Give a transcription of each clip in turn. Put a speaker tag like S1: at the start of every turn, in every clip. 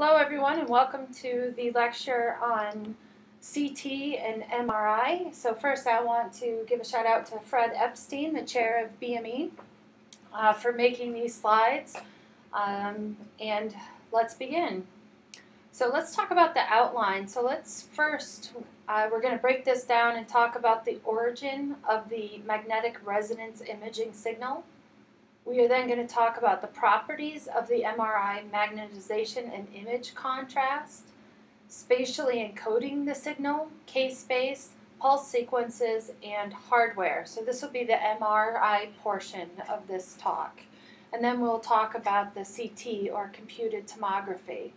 S1: Hello everyone and welcome to the lecture on CT and MRI. So first I want to give a shout out to Fred Epstein, the chair of BME, uh, for making these slides. Um, and let's begin. So let's talk about the outline. So let's first, uh, we're going to break this down and talk about the origin of the magnetic resonance imaging signal. We are then going to talk about the properties of the MRI magnetization and image contrast, spatially encoding the signal, K-space, pulse sequences, and hardware. So this will be the MRI portion of this talk. And then we'll talk about the CT or computed tomography.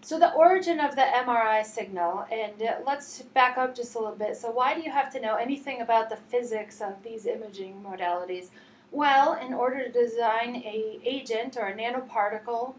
S1: So the origin of the MRI signal, and let's back up just a little bit. So why do you have to know anything about the physics of these imaging modalities? Well, in order to design a agent or a nanoparticle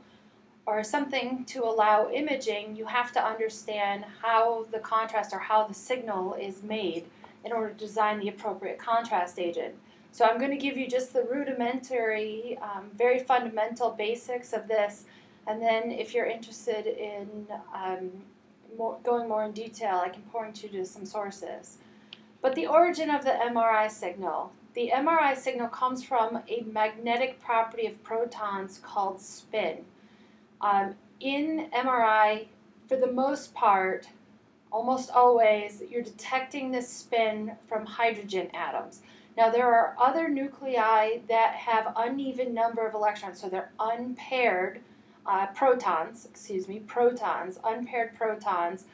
S1: or something to allow imaging, you have to understand how the contrast or how the signal is made in order to design the appropriate contrast agent. So I'm going to give you just the rudimentary, um, very fundamental basics of this, and then if you're interested in um, more, going more in detail, I can point you to some sources. But the origin of the MRI signal. The MRI signal comes from a magnetic property of protons called spin. Um, in MRI, for the most part, almost always, you're detecting this spin from hydrogen atoms. Now, there are other nuclei that have uneven number of electrons, so they're unpaired uh, protons, excuse me, protons, unpaired protons,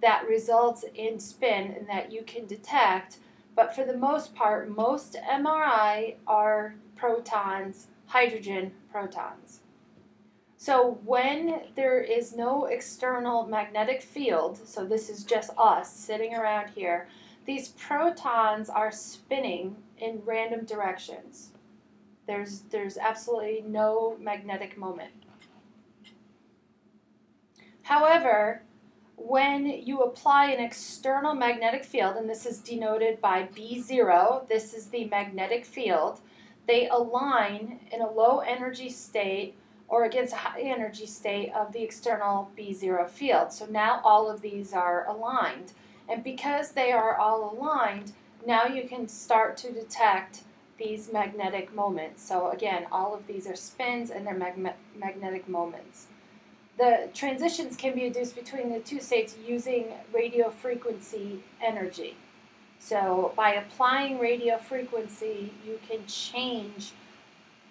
S1: that results in spin and that you can detect but for the most part, most MRI are protons, hydrogen protons. So when there is no external magnetic field, so this is just us sitting around here, these protons are spinning in random directions. There's, there's absolutely no magnetic moment. However, when you apply an external magnetic field, and this is denoted by B0, this is the magnetic field, they align in a low energy state or against a high energy state of the external B0 field. So now all of these are aligned. And because they are all aligned, now you can start to detect these magnetic moments. So again, all of these are spins and they're mag magnetic moments. The transitions can be induced between the two states using radio frequency energy. So by applying radio frequency, you can change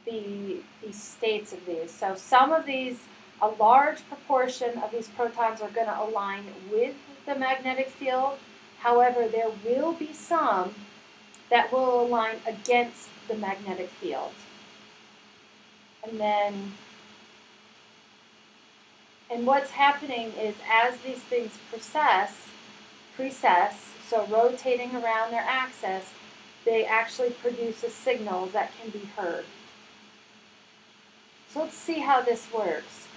S1: the, the states of these. So some of these, a large proportion of these protons are going to align with the magnetic field. However, there will be some that will align against the magnetic field. And then and what's happening is as these things process, precess, so rotating around their axis, they actually produce a signal that can be heard. So let's see how this works.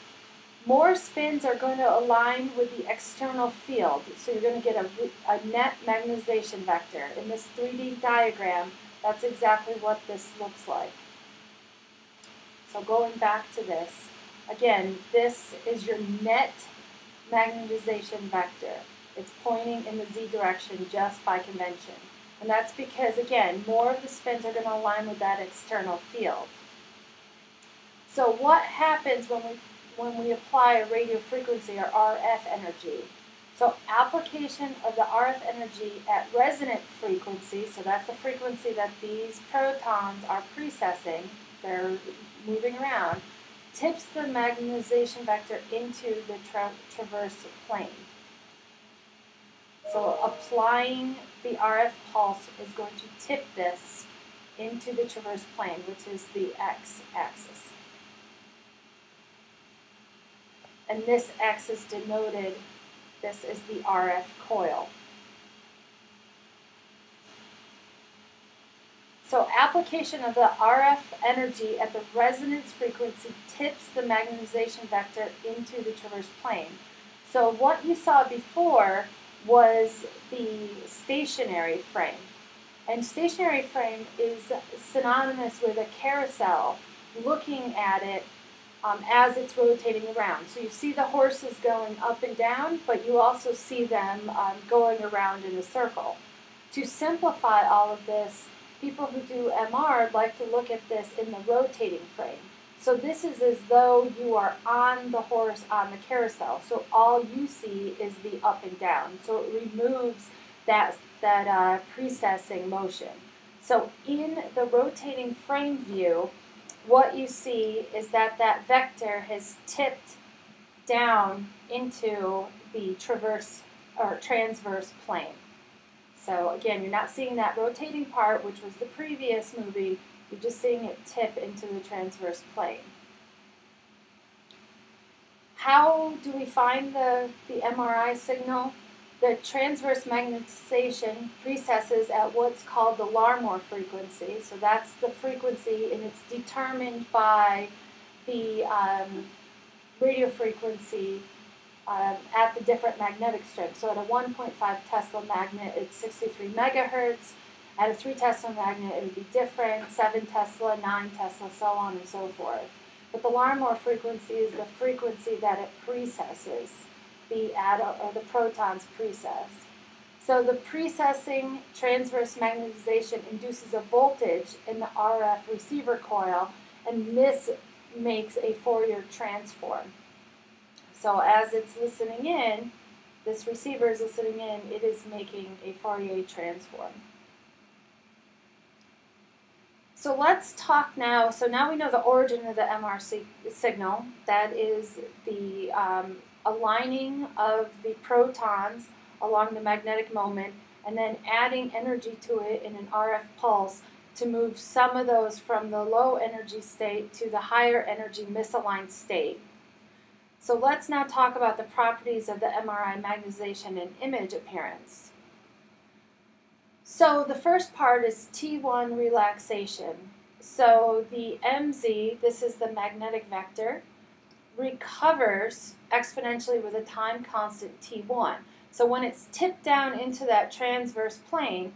S1: More spins are going to align with the external field, so you're going to get a, a net magnetization vector. In this 3D diagram, that's exactly what this looks like. So going back to this, Again, this is your net magnetization vector. It's pointing in the z direction just by convention. And that's because, again, more of the spins are going to align with that external field. So what happens when we, when we apply a radio frequency or RF energy? So application of the RF energy at resonant frequency, so that's the frequency that these protons are precessing, they're moving around, tips the magnetization vector into the tra transverse plane. So applying the RF pulse is going to tip this into the transverse plane, which is the x-axis. And this x is denoted, this is the RF coil. So application of the RF energy at the resonance frequency tips the magnetization vector into the transverse plane. So what you saw before was the stationary frame. And stationary frame is synonymous with a carousel, looking at it um, as it's rotating around. So you see the horses going up and down, but you also see them um, going around in a circle. To simplify all of this, people who do MR like to look at this in the rotating frame. So this is as though you are on the horse on the carousel. So all you see is the up and down. So it removes that, that uh, precessing motion. So in the rotating frame view, what you see is that that vector has tipped down into the traverse or transverse plane. So again, you're not seeing that rotating part, which was the previous movie, you're just seeing it tip into the transverse plane. How do we find the, the MRI signal? The transverse magnetization precesses at what's called the Larmor frequency. So that's the frequency, and it's determined by the um, radio frequency um, at the different magnetic strengths. So at a 1.5 Tesla magnet, it's 63 megahertz. At a 3 Tesla magnet, it would be different, 7 Tesla, 9 Tesla, so on and so forth. But the Larmor frequency is the frequency that it precesses the atom or the protons precess. So the precessing transverse magnetization induces a voltage in the RF receiver coil, and this makes a Fourier transform. So as it's listening in, this receiver is listening in, it is making a Fourier transform. So let's talk now. So now we know the origin of the MRC signal. That is the um, aligning of the protons along the magnetic moment and then adding energy to it in an RF pulse to move some of those from the low energy state to the higher energy misaligned state. So let's now talk about the properties of the MRI magnetization and image appearance. So the first part is T1 relaxation. So the MZ, this is the magnetic vector, recovers exponentially with a time constant T1. So when it's tipped down into that transverse plane,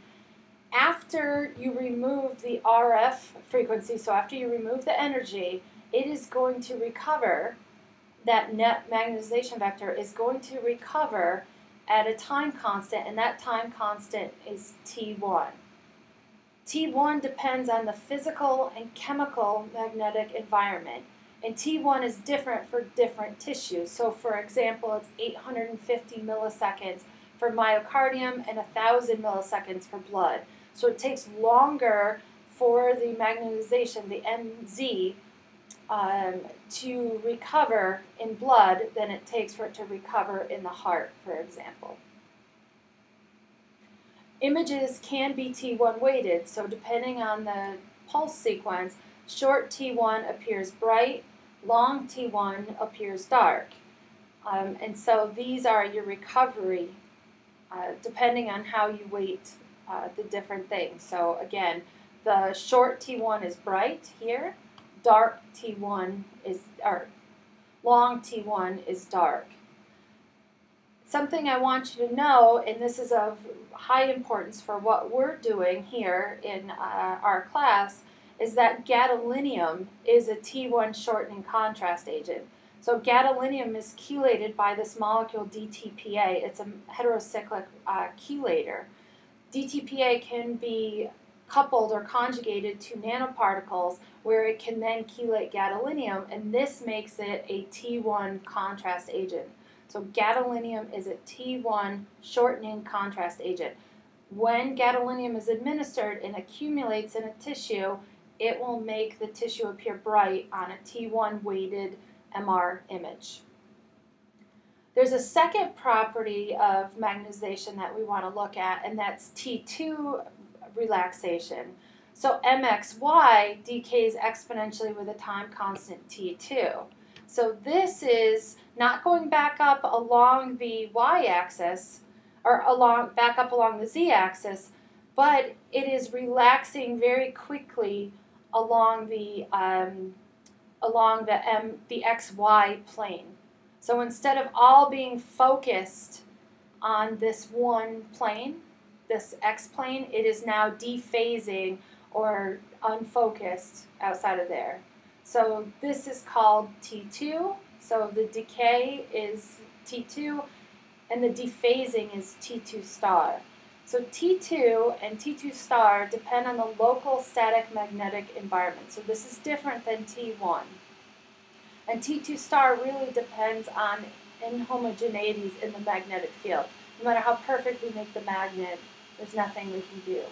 S1: after you remove the RF frequency, so after you remove the energy, it is going to recover that net magnetization vector is going to recover at a time constant, and that time constant is T1. T1 depends on the physical and chemical magnetic environment, and T1 is different for different tissues. So, for example, it's 850 milliseconds for myocardium and 1,000 milliseconds for blood. So, it takes longer for the magnetization, the MZ, um, to recover in blood than it takes for it to recover in the heart, for example. Images can be T1 weighted, so depending on the pulse sequence, short T1 appears bright, long T1 appears dark. Um, and so these are your recovery, uh, depending on how you weight uh, the different things. So again, the short T1 is bright here, dark T1 is, or long T1 is dark. Something I want you to know, and this is of high importance for what we're doing here in uh, our class, is that gadolinium is a T1 shortening contrast agent. So gadolinium is chelated by this molecule DTPA. It's a heterocyclic uh, chelator. DTPA can be coupled or conjugated to nanoparticles where it can then chelate gadolinium, and this makes it a T1 contrast agent. So gadolinium is a T1 shortening contrast agent. When gadolinium is administered and accumulates in a tissue, it will make the tissue appear bright on a T1 weighted MR image. There's a second property of magnetization that we want to look at, and that's T2 relaxation. So mxy decays exponentially with a time constant t2. So this is not going back up along the y-axis or along back up along the z-axis, but it is relaxing very quickly along the um, along the m the xy plane. So instead of all being focused on this one plane, this x plane, it is now dephasing or unfocused outside of there. So this is called T2. So the decay is T2 and the dephasing is T2 star. So T2 and T2 star depend on the local static magnetic environment. So this is different than T1. And T2 star really depends on inhomogeneities in the magnetic field. No matter how perfect we make the magnet, there's nothing we can do.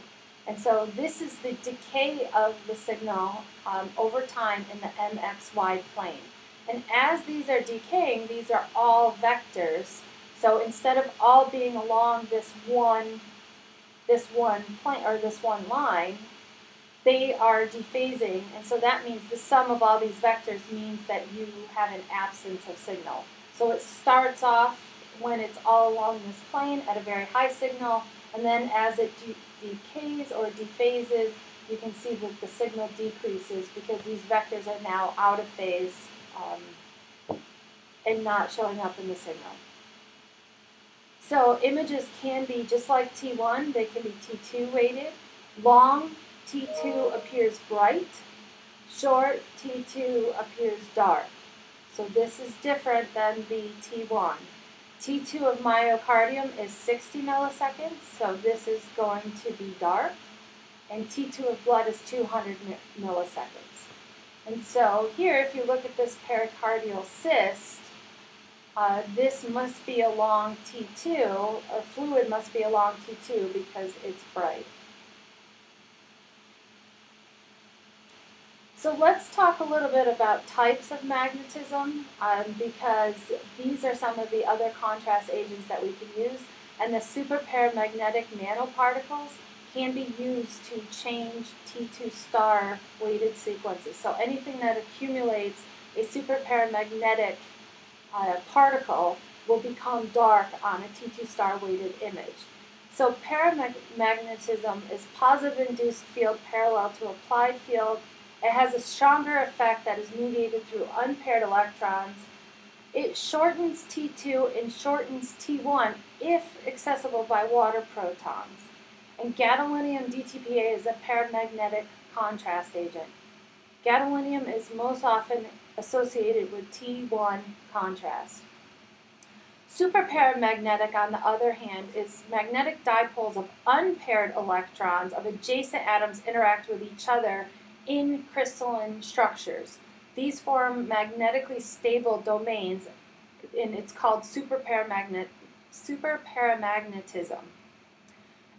S1: And so this is the decay of the signal um, over time in the MXY plane. And as these are decaying, these are all vectors. So instead of all being along this one, this one plane or this one line, they are dephasing, and so that means the sum of all these vectors means that you have an absence of signal. So it starts off when it's all along this plane at a very high signal, and then as it de decays or dephases, you can see that the signal decreases because these vectors are now out of phase um, and not showing up in the signal. So images can be just like T1, they can be T2 weighted. Long T2 appears bright, short T2 appears dark. So this is different than the T1. T2 of myocardium is 60 milliseconds, so this is going to be dark. And T2 of blood is 200 milliseconds. And so here, if you look at this pericardial cyst, uh, this must be along T2, a fluid must be along T2 because it's bright. So let's talk a little bit about types of magnetism um, because these are some of the other contrast agents that we can use. And the superparamagnetic nanoparticles can be used to change T2 star weighted sequences. So anything that accumulates a superparamagnetic uh, particle will become dark on a T2 star weighted image. So paramagnetism is positive induced field parallel to applied field it has a stronger effect that is mediated through unpaired electrons. It shortens T2 and shortens T1 if accessible by water protons. And gadolinium DTPA is a paramagnetic contrast agent. Gadolinium is most often associated with T1 contrast. Superparamagnetic, on the other hand, is magnetic dipoles of unpaired electrons of adjacent atoms interact with each other in crystalline structures. These form magnetically stable domains, and it's called superparamagnet, superparamagnetism.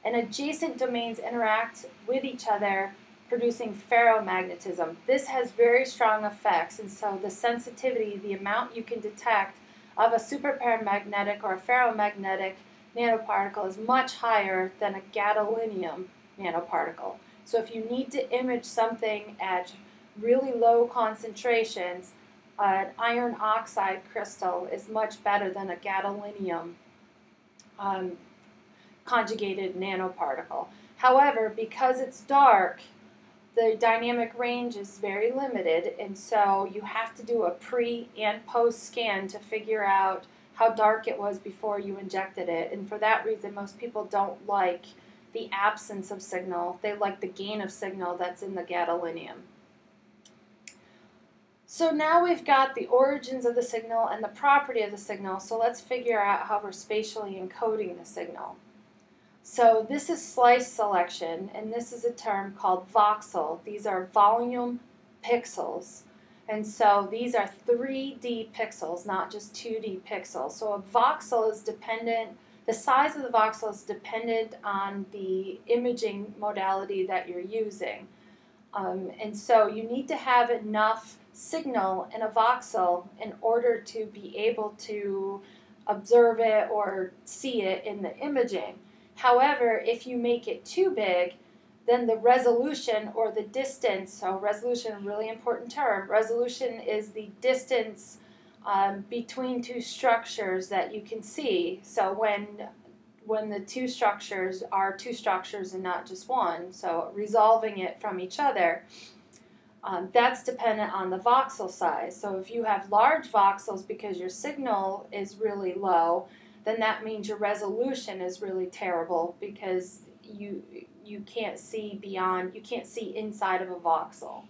S1: And adjacent domains interact with each other, producing ferromagnetism. This has very strong effects, and so the sensitivity, the amount you can detect of a superparamagnetic or a ferromagnetic nanoparticle is much higher than a gadolinium nanoparticle. So if you need to image something at really low concentrations, an iron oxide crystal is much better than a gadolinium um, conjugated nanoparticle. However, because it's dark, the dynamic range is very limited, and so you have to do a pre and post scan to figure out how dark it was before you injected it. And for that reason, most people don't like the absence of signal. They like the gain of signal that's in the gadolinium. So now we've got the origins of the signal and the property of the signal, so let's figure out how we're spatially encoding the signal. So this is slice selection, and this is a term called voxel. These are volume pixels. And so these are 3D pixels, not just 2D pixels. So a voxel is dependent the size of the voxel is dependent on the imaging modality that you're using. Um, and so you need to have enough signal in a voxel in order to be able to observe it or see it in the imaging. However, if you make it too big, then the resolution or the distance, so resolution, is a really important term, resolution is the distance um, between two structures that you can see. So when when the two structures are two structures and not just one, so resolving it from each other, um, that's dependent on the voxel size. So if you have large voxels because your signal is really low, then that means your resolution is really terrible because you you can't see beyond, you can't see inside of a voxel.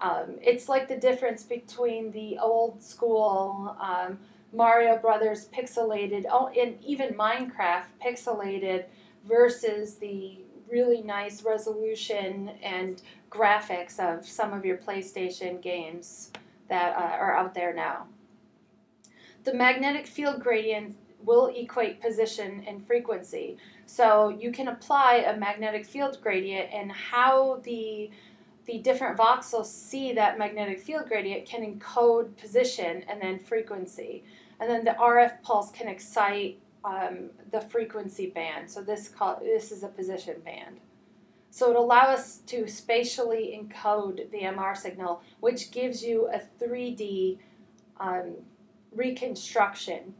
S1: Um, it's like the difference between the old school um, Mario Brothers pixelated, oh, and even Minecraft pixelated versus the really nice resolution and graphics of some of your PlayStation games that uh, are out there now. The magnetic field gradient will equate position and frequency. So you can apply a magnetic field gradient and how the the different voxels see that magnetic field gradient can encode position and then frequency. And then the RF pulse can excite um, the frequency band. So this call, this is a position band. So it allows us to spatially encode the MR signal, which gives you a 3D um, reconstruction.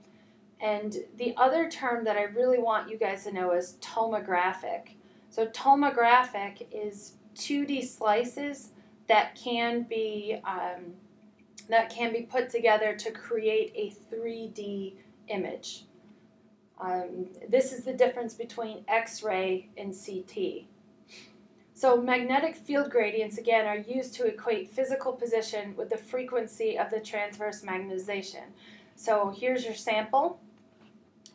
S1: And the other term that I really want you guys to know is tomographic. So tomographic is 2D slices that can be um, that can be put together to create a 3D image. Um, this is the difference between X-ray and CT. So magnetic field gradients, again, are used to equate physical position with the frequency of the transverse magnetization. So here's your sample,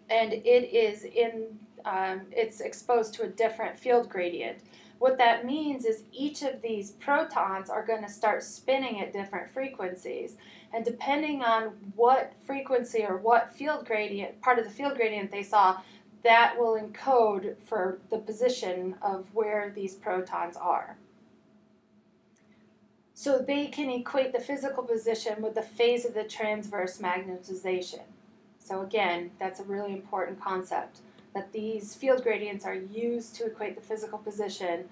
S1: and it is in, um, it's exposed to a different field gradient. What that means is each of these protons are going to start spinning at different frequencies. And depending on what frequency or what field gradient, part of the field gradient they saw, that will encode for the position of where these protons are. So they can equate the physical position with the phase of the transverse magnetization. So again, that's a really important concept that these field gradients are used to equate the physical position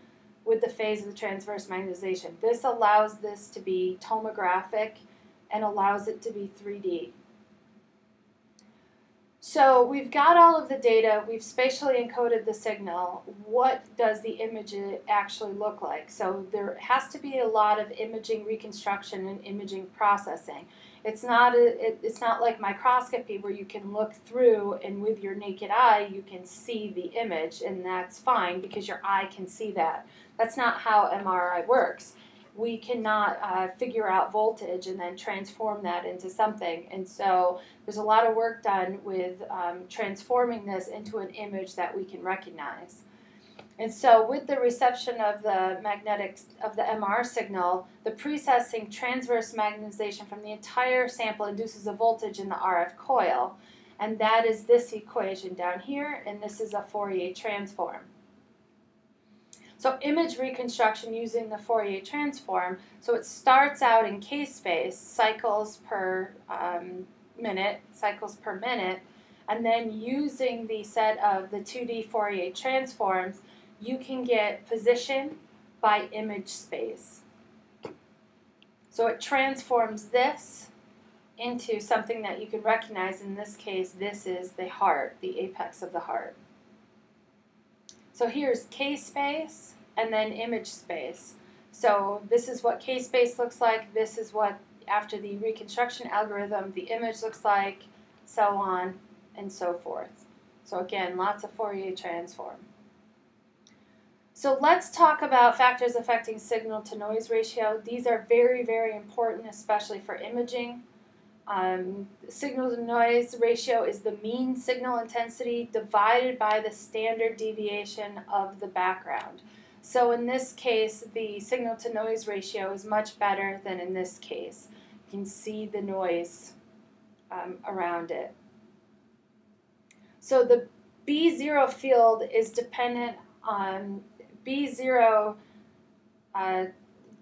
S1: with the phase of the transverse magnetization. This allows this to be tomographic and allows it to be 3D. So we've got all of the data, we've spatially encoded the signal. What does the image actually look like? So there has to be a lot of imaging reconstruction and imaging processing. It's not a, it, it's not like microscopy where you can look through and with your naked eye you can see the image and that's fine because your eye can see that. That's not how MRI works we cannot uh, figure out voltage and then transform that into something. And so there's a lot of work done with um, transforming this into an image that we can recognize. And so with the reception of the magnetic of the MR signal, the precessing transverse magnetization from the entire sample induces a voltage in the RF coil. And that is this equation down here, and this is a Fourier transform. So image reconstruction using the Fourier transform, so it starts out in k-space, cycles per um, minute, cycles per minute, and then using the set of the 2D Fourier transforms, you can get position by image space. So it transforms this into something that you can recognize. In this case, this is the heart, the apex of the heart. So here's k-space and then image space. So this is what k-space looks like. This is what, after the reconstruction algorithm, the image looks like, so on and so forth. So again, lots of Fourier transform. So let's talk about factors affecting signal to noise ratio. These are very, very important, especially for imaging. Um, signal to noise ratio is the mean signal intensity divided by the standard deviation of the background. So in this case, the signal to noise ratio is much better than in this case. You can see the noise um, around it. So the B0 field is dependent on B0, uh,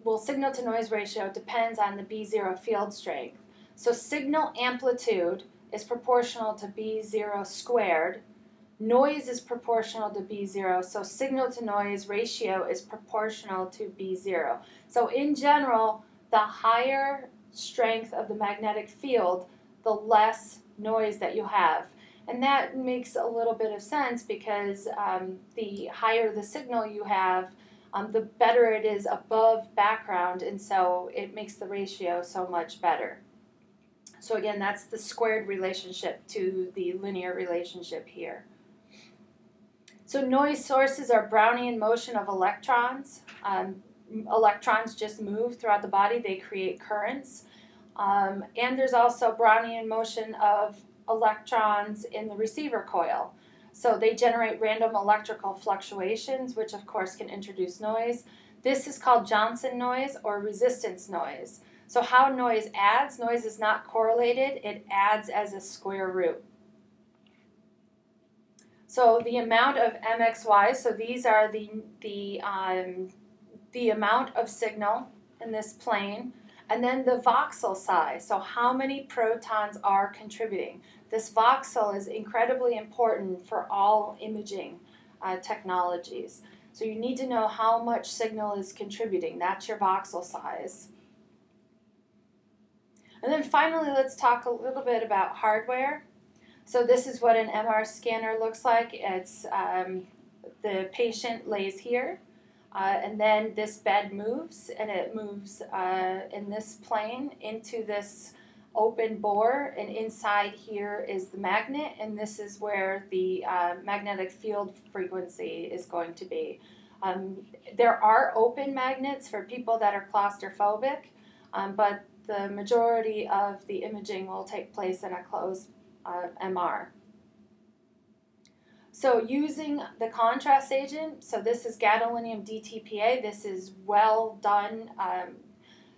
S1: well, signal to noise ratio depends on the B0 field strength. So signal amplitude is proportional to B0 squared, Noise is proportional to B0, so signal to noise ratio is proportional to B0. So in general, the higher strength of the magnetic field, the less noise that you have. And that makes a little bit of sense because um, the higher the signal you have, um, the better it is above background, and so it makes the ratio so much better. So again, that's the squared relationship to the linear relationship here. So noise sources are Brownian motion of electrons. Um, electrons just move throughout the body, they create currents. Um, and there's also Brownian motion of electrons in the receiver coil. So they generate random electrical fluctuations, which of course can introduce noise. This is called Johnson noise or resistance noise. So how noise adds, noise is not correlated, it adds as a square root. So the amount of MXY, so these are the, the, um, the amount of signal in this plane, and then the voxel size, so how many protons are contributing. This voxel is incredibly important for all imaging uh, technologies. So you need to know how much signal is contributing. That's your voxel size. And then finally, let's talk a little bit about hardware. So this is what an MR scanner looks like. It's um, the patient lays here, uh, and then this bed moves, and it moves uh, in this plane into this open bore, and inside here is the magnet, and this is where the uh, magnetic field frequency is going to be. Um, there are open magnets for people that are claustrophobic, um, but the majority of the imaging will take place in a closed uh, MR. So using the contrast agent, so this is gadolinium DTPA, this is well done. Um,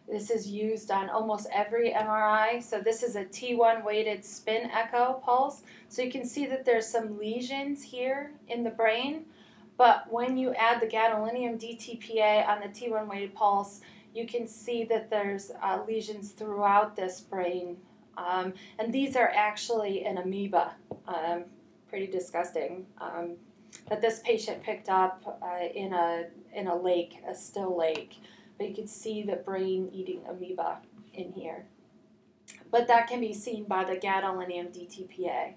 S1: this is used on almost every MRI. So this is a T1 weighted spin echo pulse. So you can see that there's some lesions here in the brain. But when you add the gadolinium DTPA on the T1 weighted pulse, you can see that there's uh, lesions throughout this brain um, and these are actually an amoeba, um, pretty disgusting, um, that this patient picked up uh, in, a, in a lake, a still lake. But you can see the brain eating amoeba in here. But that can be seen by the gadolinium DTPA.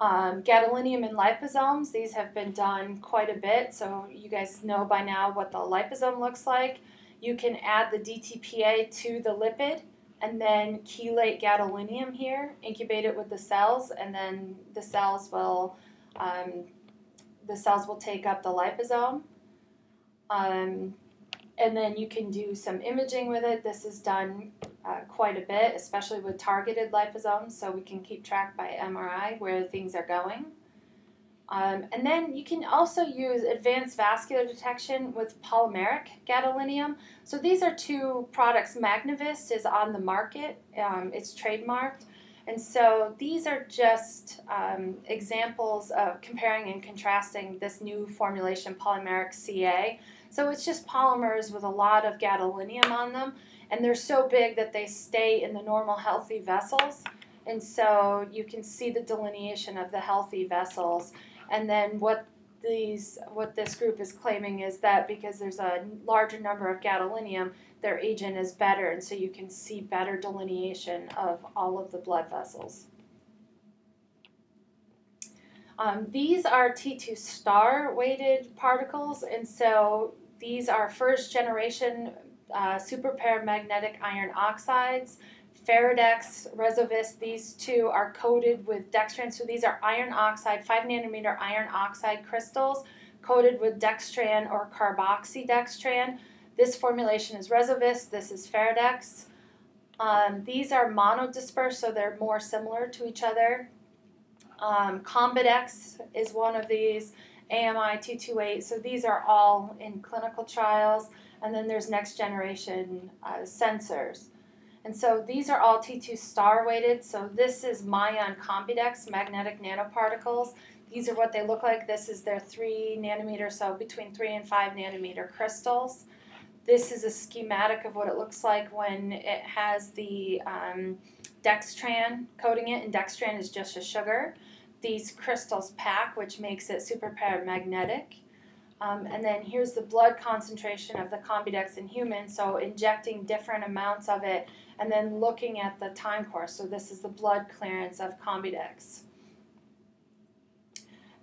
S1: Um, gadolinium and liposomes, these have been done quite a bit, so you guys know by now what the liposome looks like. You can add the DTPA to the lipid and then chelate gadolinium here, incubate it with the cells, and then the cells will um, the cells will take up the liposome. Um, and then you can do some imaging with it. This is done uh, quite a bit, especially with targeted liposomes, so we can keep track by MRI where things are going. Um, and then you can also use advanced vascular detection with polymeric gadolinium. So these are two products. Magnevist is on the market, um, it's trademarked. And so these are just um, examples of comparing and contrasting this new formulation, polymeric CA. So it's just polymers with a lot of gadolinium on them, and they're so big that they stay in the normal healthy vessels. And so you can see the delineation of the healthy vessels. And then what these what this group is claiming is that because there's a larger number of gadolinium, their agent is better, and so you can see better delineation of all of the blood vessels. Um, these are T2 star weighted particles, and so these are first generation uh, superparamagnetic iron oxides. Feridex, Resovist, these two are coated with dextran. So these are iron oxide, 5 nanometer iron oxide crystals coated with dextran or carboxydextran. This formulation is Resovist, this is Feridex. Um, these are monodispersed, so they're more similar to each other. Um, Combidex is one of these, AMI 228. So these are all in clinical trials. And then there's next generation uh, sensors. And so these are all T2 star weighted. So this is MION Combidex magnetic nanoparticles. These are what they look like. This is their 3 nanometer, so between 3 and 5 nanometer crystals. This is a schematic of what it looks like when it has the um, dextran coating it, and dextran is just a sugar. These crystals pack, which makes it super paramagnetic. Um, and then here's the blood concentration of the Combidex in humans, so injecting different amounts of it and then looking at the time course. So this is the blood clearance of Combidex.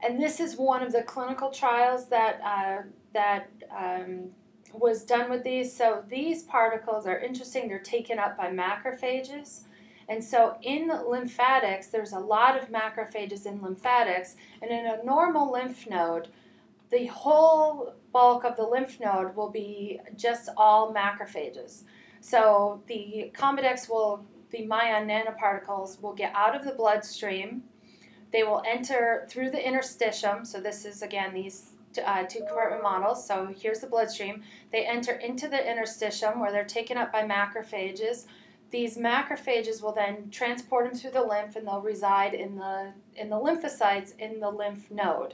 S1: And this is one of the clinical trials that, uh, that um, was done with these. So these particles are interesting. They're taken up by macrophages. And so in lymphatics, there's a lot of macrophages in lymphatics. And in a normal lymph node, the whole bulk of the lymph node will be just all macrophages. So the Combidex will, the MION nanoparticles will get out of the bloodstream. They will enter through the interstitium. So this is again these uh, two compartment models. So here's the bloodstream. They enter into the interstitium where they're taken up by macrophages. These macrophages will then transport them through the lymph and they'll reside in the, in the lymphocytes in the lymph node.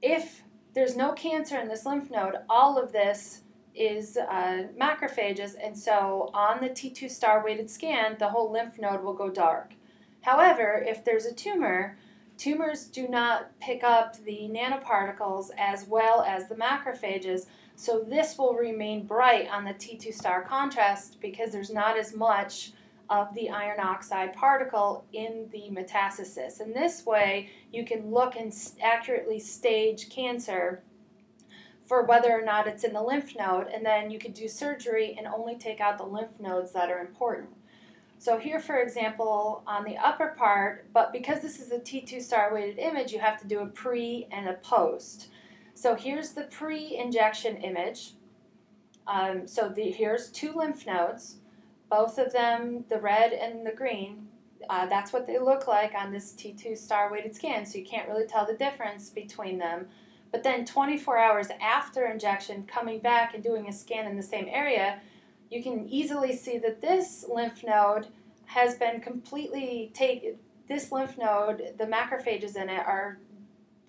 S1: If there's no cancer in this lymph node, all of this is uh, macrophages, and so on the T2 star weighted scan, the whole lymph node will go dark. However, if there's a tumor, tumors do not pick up the nanoparticles as well as the macrophages, so this will remain bright on the T2 star contrast because there's not as much of the iron oxide particle in the metastasis. And this way, you can look and accurately stage cancer for whether or not it's in the lymph node, and then you could do surgery and only take out the lymph nodes that are important. So here, for example, on the upper part, but because this is a T2 star weighted image, you have to do a pre and a post. So here's the pre-injection image. Um, so the, here's two lymph nodes, both of them, the red and the green. Uh, that's what they look like on this T2 star weighted scan, so you can't really tell the difference between them. But then 24 hours after injection, coming back and doing a scan in the same area, you can easily see that this lymph node has been completely taken. This lymph node, the macrophages in it are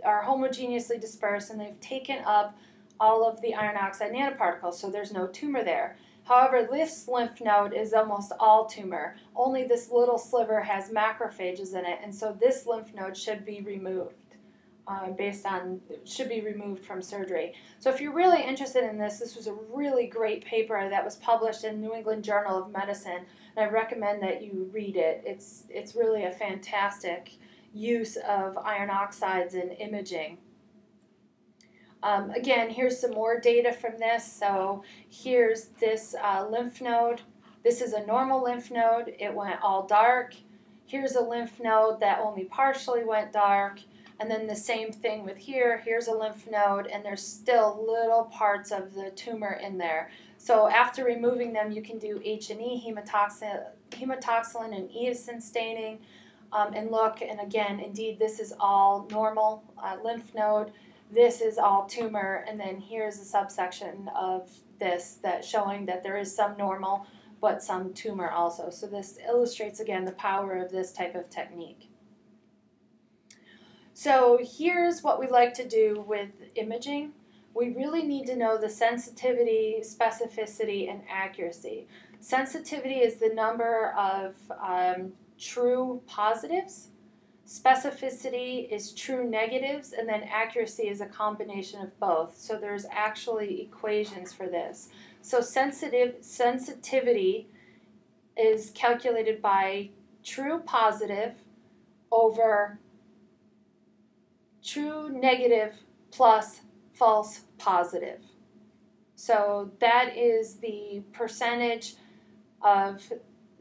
S1: are homogeneously dispersed and they've taken up all of the iron oxide nanoparticles, so there's no tumor there. However, this lymph node is almost all tumor. Only this little sliver has macrophages in it, and so this lymph node should be removed. Uh, based on should be removed from surgery. So if you're really interested in this, this was a really great paper that was published in New England Journal of Medicine, and I recommend that you read it. It's it's really a fantastic use of iron oxides in imaging. Um, again, here's some more data from this. So here's this uh, lymph node. This is a normal lymph node. It went all dark. Here's a lymph node that only partially went dark. And then the same thing with here. Here's a lymph node, and there's still little parts of the tumor in there. So after removing them, you can do H&E, hematoxin, hematoxylin and eosin staining um, and look, and again, indeed, this is all normal uh, lymph node. This is all tumor, and then here's a subsection of this that showing that there is some normal, but some tumor also. So this illustrates again the power of this type of technique. So here's what we like to do with imaging. We really need to know the sensitivity, specificity, and accuracy. Sensitivity is the number of um, true positives. Specificity is true negatives, and then accuracy is a combination of both. So there's actually equations for this. So sensitive sensitivity is calculated by true positive over true negative plus false positive. So that is the percentage of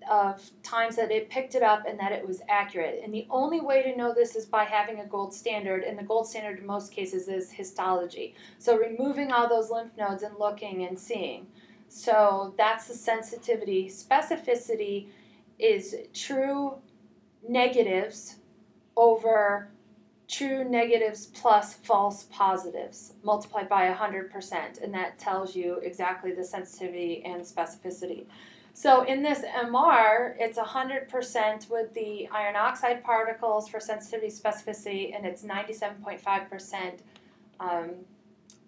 S1: of times that it picked it up and that it was accurate. And the only way to know this is by having a gold standard, and the gold standard in most cases is histology. So removing all those lymph nodes and looking and seeing. So that's the sensitivity. Specificity is true negatives over true negatives plus false positives multiplied by 100%, and that tells you exactly the sensitivity and specificity. So in this MR, it's 100% with the iron oxide particles for sensitivity specificity, and it's 97.5% um,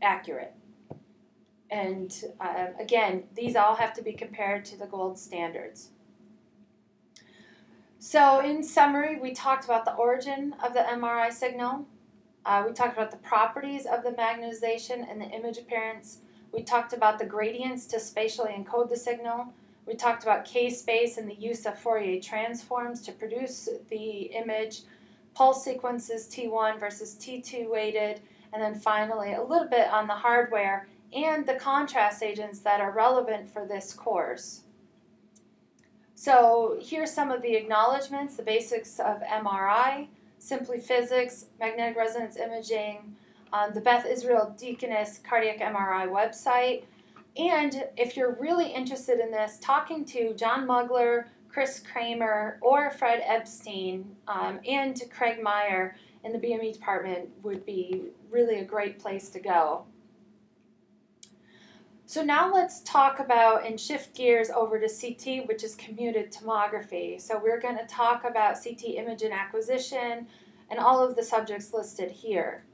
S1: accurate. And uh, again, these all have to be compared to the gold standards. So in summary, we talked about the origin of the MRI signal. Uh, we talked about the properties of the magnetization and the image appearance. We talked about the gradients to spatially encode the signal. We talked about K-space and the use of Fourier transforms to produce the image, pulse sequences T1 versus T2 weighted, and then finally a little bit on the hardware and the contrast agents that are relevant for this course. So here's some of the acknowledgments, the basics of MRI, simply physics, magnetic resonance imaging, on the Beth Israel Deaconess Cardiac MRI website. And if you're really interested in this, talking to John Mugler, Chris Kramer, or Fred Epstein, um, and Craig Meyer in the BME department would be really a great place to go. So now let's talk about and shift gears over to CT, which is computed tomography. So we're going to talk about CT image and acquisition and all of the subjects listed here.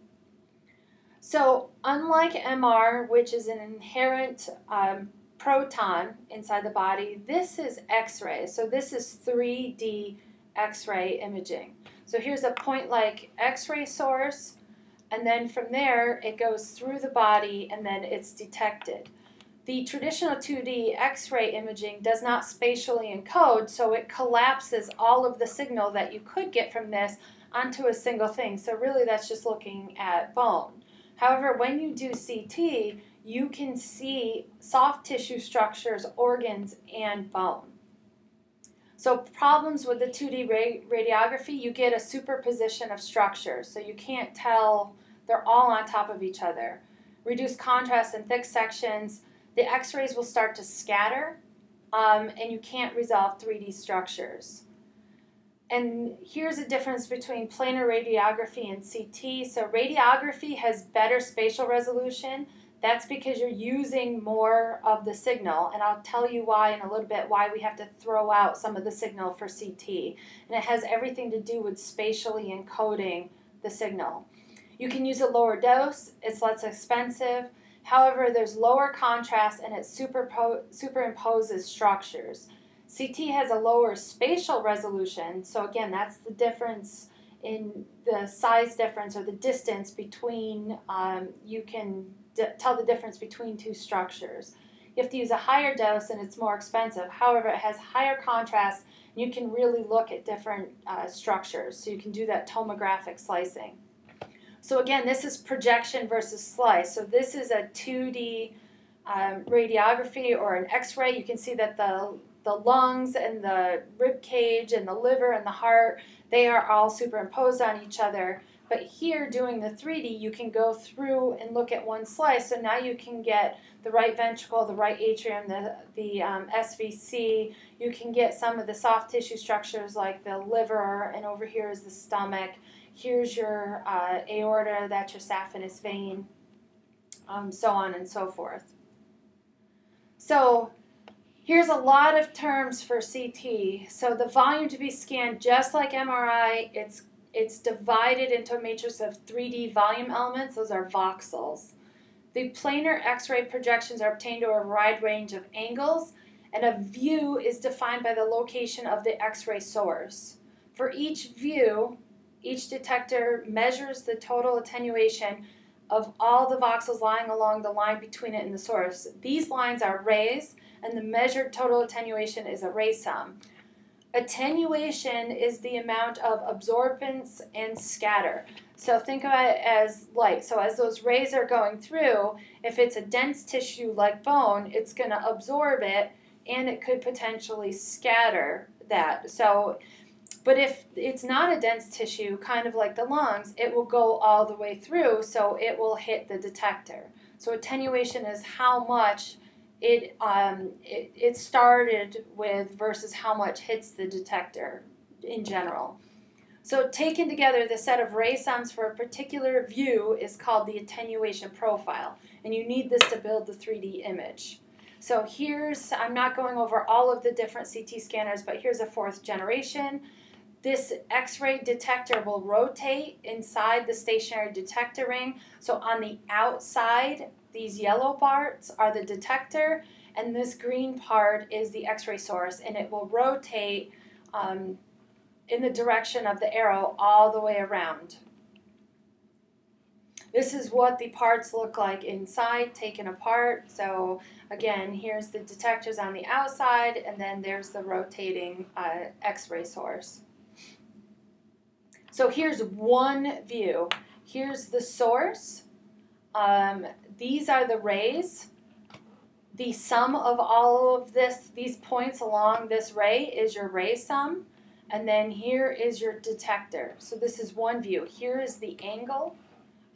S1: So unlike MR, which is an inherent um, proton inside the body, this is X-ray. So this is 3D X-ray imaging. So here's a point-like X-ray source, and then from there it goes through the body and then it's detected. The traditional 2D X-ray imaging does not spatially encode, so it collapses all of the signal that you could get from this onto a single thing. So really that's just looking at bone. However, when you do CT, you can see soft tissue structures, organs, and bone. So problems with the 2D radiography, you get a superposition of structures, so you can't tell they're all on top of each other. Reduced contrast in thick sections, the x-rays will start to scatter um, and you can't resolve 3D structures. And here's a difference between planar radiography and CT. So radiography has better spatial resolution. That's because you're using more of the signal, and I'll tell you why in a little bit why we have to throw out some of the signal for CT. And it has everything to do with spatially encoding the signal. You can use a lower dose, it's less expensive, However, there's lower contrast and it superimposes structures. CT has a lower spatial resolution, so again, that's the difference in the size difference or the distance between, um, you can tell the difference between two structures. You have to use a higher dose and it's more expensive. However, it has higher contrast and you can really look at different uh, structures, so you can do that tomographic slicing. So again, this is projection versus slice. So this is a 2D um, radiography or an X-ray. You can see that the the lungs and the rib cage and the liver and the heart, they are all superimposed on each other. But here, doing the 3D, you can go through and look at one slice. So now you can get the right ventricle, the right atrium, the, the um, SVC. You can get some of the soft tissue structures like the liver, and over here is the stomach here's your uh, aorta, that's your saphenous vein, um, so on and so forth. So here's a lot of terms for CT. So the volume to be scanned, just like MRI, it's it's divided into a matrix of 3D volume elements. Those are voxels. The planar X-ray projections are obtained over a wide range of angles, and a view is defined by the location of the X-ray source. For each view, each detector measures the total attenuation of all the voxels lying along the line between it and the source. These lines are rays, and the measured total attenuation is a ray sum. Attenuation is the amount of absorbance and scatter. So think of it as light. So as those rays are going through, if it's a dense tissue like bone, it's going to absorb it and it could potentially scatter that. So but if it's not a dense tissue, kind of like the lungs, it will go all the way through, so it will hit the detector. So attenuation is how much it, um, it, it started with versus how much hits the detector in general. So taken together, the set of ray sums for a particular view is called the attenuation profile, and you need this to build the 3D image. So here's, I'm not going over all of the different CT scanners, but here's a fourth generation. This X-ray detector will rotate inside the stationary detector ring. So on the outside, these yellow parts are the detector, and this green part is the X-ray source, and it will rotate um, in the direction of the arrow all the way around. This is what the parts look like inside, taken apart. So again, here's the detectors on the outside, and then there's the rotating uh, X-ray source. So here's one view. Here's the source. Um, these are the rays. The sum of all of this, these points along this ray is your ray sum. And then here is your detector. So this is one view. Here is the angle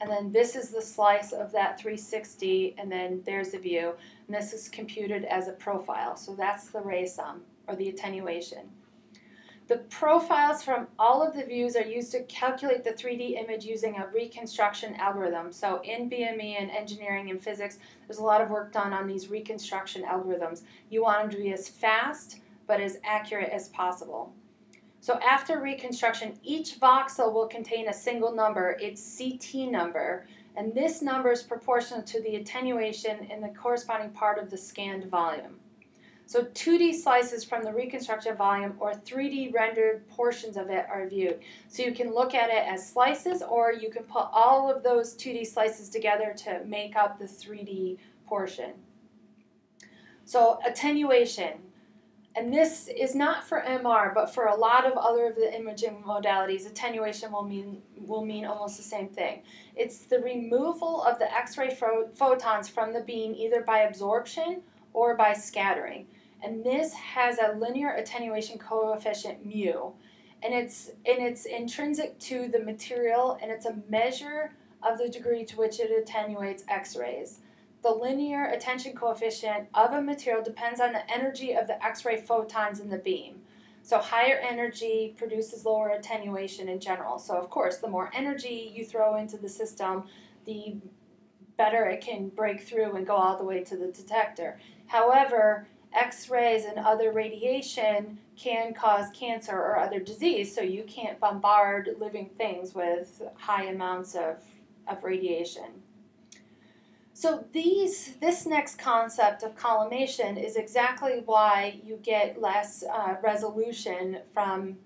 S1: and then this is the slice of that 360, and then there's the view. And this is computed as a profile. So that's the ray sum, or the attenuation. The profiles from all of the views are used to calculate the 3D image using a reconstruction algorithm. So in BME and engineering and physics, there's a lot of work done on these reconstruction algorithms. You want them to be as fast but as accurate as possible. So after reconstruction, each voxel will contain a single number, its CT number, and this number is proportional to the attenuation in the corresponding part of the scanned volume. So 2D slices from the reconstructed volume or 3D rendered portions of it are viewed. So you can look at it as slices or you can put all of those 2D slices together to make up the 3D portion. So attenuation, and this is not for MR, but for a lot of other of the imaging modalities, attenuation will mean will mean almost the same thing. It's the removal of the X-ray photons from the beam either by absorption or by scattering. And this has a linear attenuation coefficient mu. And it's and it's intrinsic to the material and it's a measure of the degree to which it attenuates X-rays the linear attenuation coefficient of a material depends on the energy of the X-ray photons in the beam. So higher energy produces lower attenuation in general. So of course, the more energy you throw into the system, the better it can break through and go all the way to the detector. However, X-rays and other radiation can cause cancer or other disease, so you can't bombard living things with high amounts of, of radiation. So these, this next concept of collimation is exactly why you get less uh, resolution from,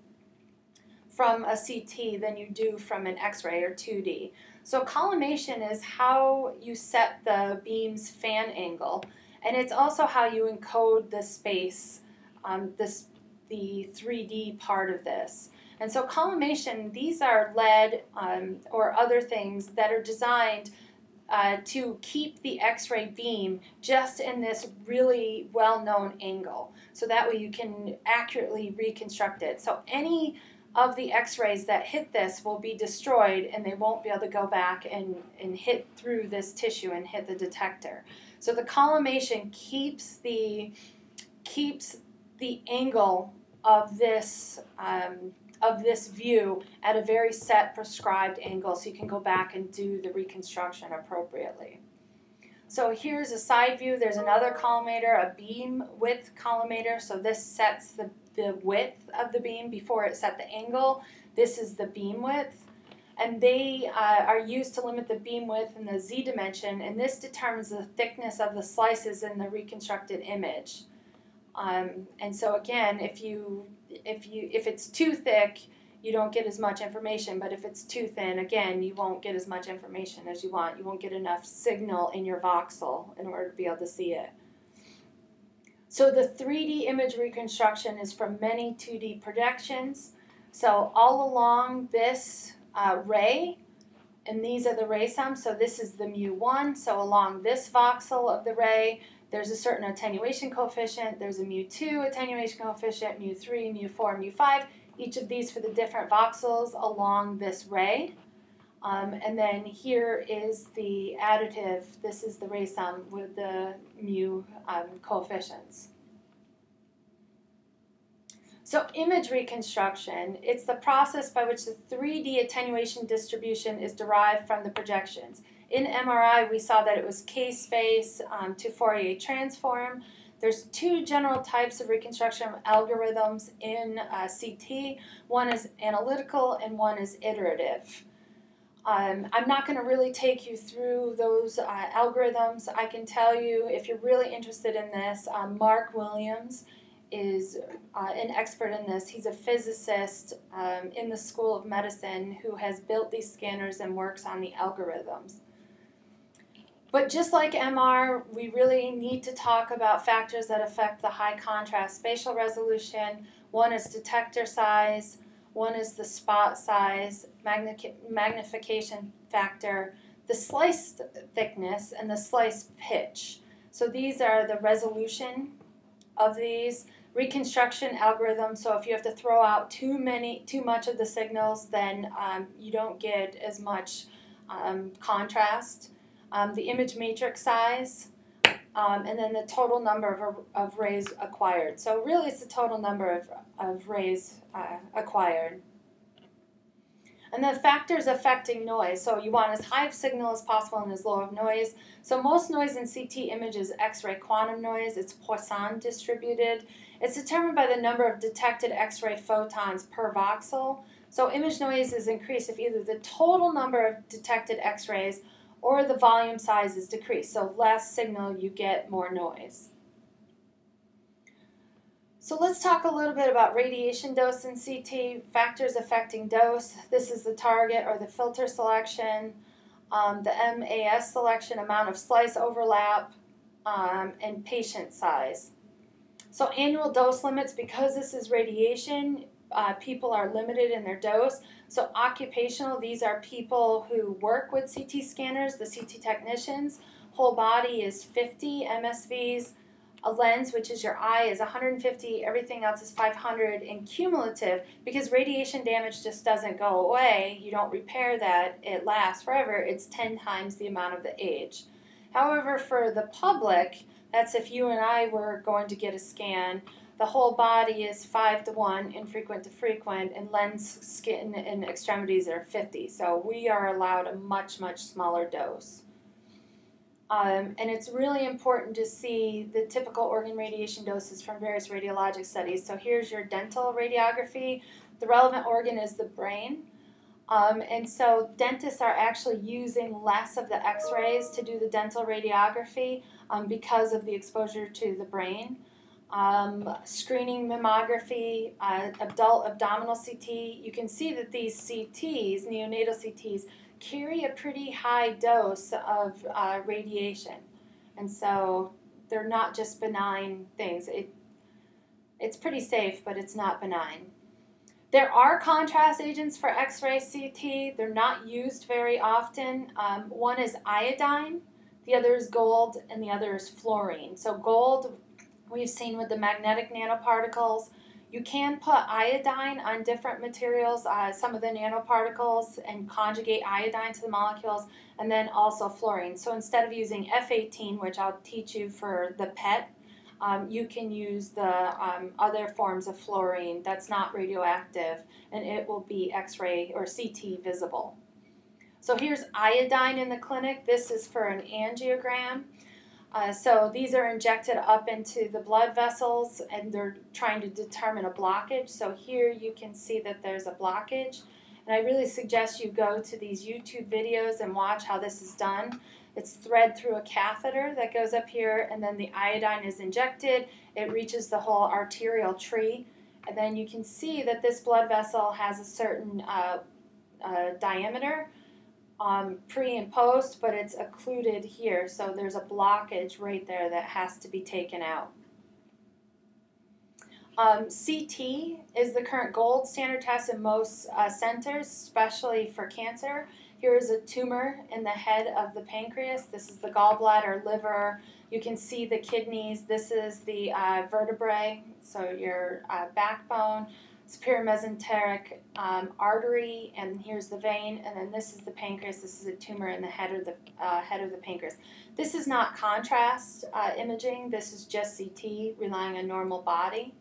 S1: from a CT than you do from an X-ray or 2D. So collimation is how you set the beam's fan angle, and it's also how you encode the space, um, this, the 3D part of this. And so collimation, these are lead um, or other things that are designed uh, to keep the x-ray beam just in this really well-known angle. So that way you can accurately reconstruct it. So any of the x-rays that hit this will be destroyed and they won't be able to go back and, and hit through this tissue and hit the detector. So the collimation keeps the keeps the angle of this um, of this view at a very set prescribed angle so you can go back and do the reconstruction appropriately. So here's a side view. There's another collimator, a beam width collimator. So this sets the, the width of the beam before it set the angle. This is the beam width. And they uh, are used to limit the beam width in the z dimension, and this determines the thickness of the slices in the reconstructed image. Um, and so again, if you if you if it's too thick, you don't get as much information. But if it's too thin, again, you won't get as much information as you want. You won't get enough signal in your voxel in order to be able to see it. So the 3D image reconstruction is from many 2D projections. So all along this uh, ray, and these are the ray sums. So this is the mu1. So along this voxel of the ray, there's a certain attenuation coefficient. There's a mu2 attenuation coefficient, mu3, mu4, mu5, each of these for the different voxels along this ray. Um, and then here is the additive, this is the ray sum with the mu um, coefficients. So image reconstruction, it's the process by which the 3D attenuation distribution is derived from the projections. In MRI, we saw that it was K-space um, to Fourier transform. There's two general types of reconstruction algorithms in uh, CT. One is analytical and one is iterative. Um, I'm not going to really take you through those uh, algorithms. I can tell you, if you're really interested in this, um, Mark Williams is uh, an expert in this. He's a physicist um, in the School of Medicine who has built these scanners and works on the algorithms. But just like MR, we really need to talk about factors that affect the high contrast spatial resolution. One is detector size, one is the spot size, magnification factor, the slice thickness, and the slice pitch. So these are the resolution of these reconstruction algorithm. So if you have to throw out too many, too much of the signals, then um, you don't get as much um, contrast, um, the image matrix size, um, and then the total number of, of rays acquired. So really it's the total number of, of rays uh, acquired. And the factors affecting noise. So you want as high of signal as possible and as low of noise. So most noise in CT images X-ray quantum noise. It's Poisson distributed. It's determined by the number of detected X-ray photons per voxel. So image noise is increased if either the total number of detected X-rays or the volume size is decreased. So less signal, you get more noise. So let's talk a little bit about radiation dose in CT, factors affecting dose. This is the target or the filter selection, um, the MAS selection, amount of slice overlap, um, and patient size. So annual dose limits, because this is radiation, uh, people are limited in their dose. So occupational, these are people who work with CT scanners, the CT technicians. Whole body is 50 MSVs a lens, which is your eye, is 150, everything else is 500 in cumulative because radiation damage just doesn't go away. You don't repair that, it lasts forever. It's 10 times the amount of the age. However, for the public, that's if you and I were going to get a scan, the whole body is 5 to 1, infrequent to frequent, and lens, skin, and extremities are 50. So we are allowed a much, much smaller dose. Um, and it's really important to see the typical organ radiation doses from various radiologic studies. So here's your dental radiography. The relevant organ is the brain. Um, and so dentists are actually using less of the x-rays to do the dental radiography um, because of the exposure to the brain. Um, screening mammography, uh, adult abdominal CT, you can see that these CTs, neonatal CTs, carry a pretty high dose of uh, radiation. And so they're not just benign things. It, it's pretty safe, but it's not benign. There are contrast agents for X ray CT. They're not used very often. Um, one is iodine, the other is gold, and the other is fluorine. So, gold we've seen with the magnetic nanoparticles. You can put iodine on different materials, uh, some of the nanoparticles, and conjugate iodine to the molecules, and then also fluorine. So instead of using F18, which I'll teach you for the PET, um, you can use the um, other forms of fluorine that's not radioactive, and it will be X ray or CT visible. So here's iodine in the clinic. This is for an angiogram. Uh, so these are injected up into the blood vessels and they're trying to determine a blockage. So here you can see that there's a blockage. And I really suggest you go to these YouTube videos and watch how this is done. It's thread through a catheter that goes up here and then the iodine is injected. It reaches the whole arterial tree. And then you can see that this blood vessel has a certain uh, uh, diameter um, pre and post, but it's occluded here. So there's a blockage right there that has to be taken out. Um, CT is the current gold standard test in most uh, centers, especially for cancer. Here is a tumor in the head of the pancreas. This is the gallbladder, liver. You can see the kidneys. This is the uh, vertebrae, so your uh, backbone superior mesenteric um, artery, and here's the vein, and then this is the pancreas. This is a tumor in the head of the uh, head of the pancreas. This is not contrast uh, imaging. This is just CT, relying on normal body.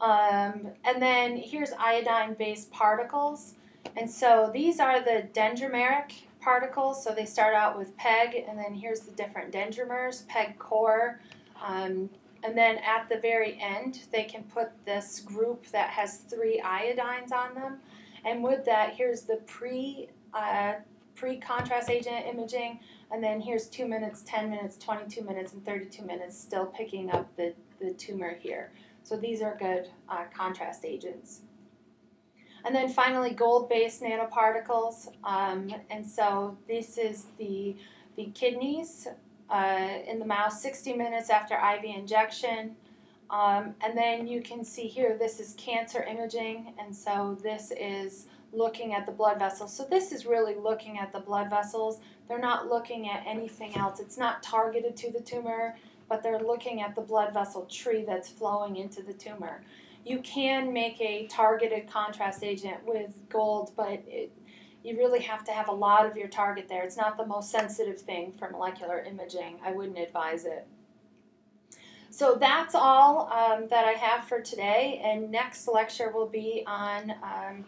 S1: Um, and then here's iodine-based particles, and so these are the dendrimeric particles. So they start out with PEG, and then here's the different dendrimers: PEG core. Um, and then at the very end, they can put this group that has three iodines on them. And with that, here's the pre uh, pre contrast agent imaging, and then here's two minutes, 10 minutes, 22 minutes, and 32 minutes, still picking up the, the tumor here. So these are good uh, contrast agents. And then finally, gold-based nanoparticles. Um, and so this is the, the kidneys uh, in the mouse 60 minutes after IV injection. Um, and then you can see here, this is cancer imaging, and so this is looking at the blood vessels. So this is really looking at the blood vessels. They're not looking at anything else. It's not targeted to the tumor, but they're looking at the blood vessel tree that's flowing into the tumor. You can make a targeted contrast agent with gold, but it, you really have to have a lot of your target there. It's not the most sensitive thing for molecular imaging. I wouldn't advise it. So that's all um, that I have for today, and next lecture will be on, um,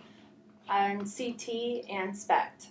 S1: on CT and SPECT.